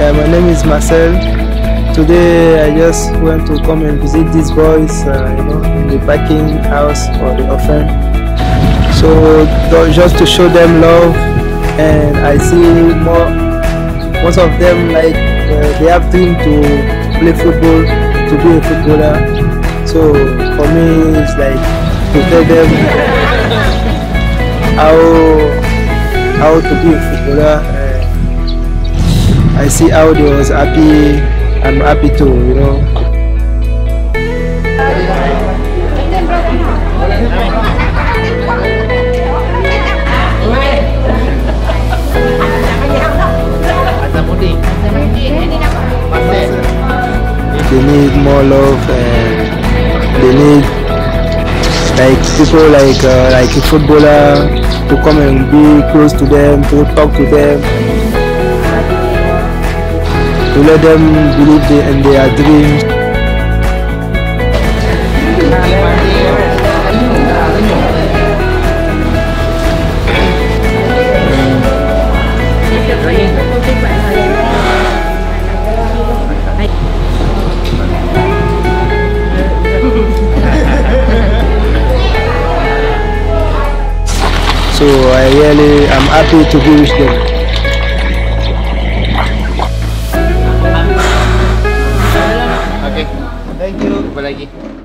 is Marcel. Today I just went to come and visit these boys, uh, you know, in the PERKIM house or the offense. So just to show them love, and I see more. Most of them like uh, they have dream to play football, to be a footballer. So for me, it's like to tell them how how to be a footballer. I see how they was happy. I'm happy too, you know. They need more love and they need like people like uh, like a footballer to come and be close to them, to talk to them, to let them believe in their dreams. So I really am happy to be with them. Lagi.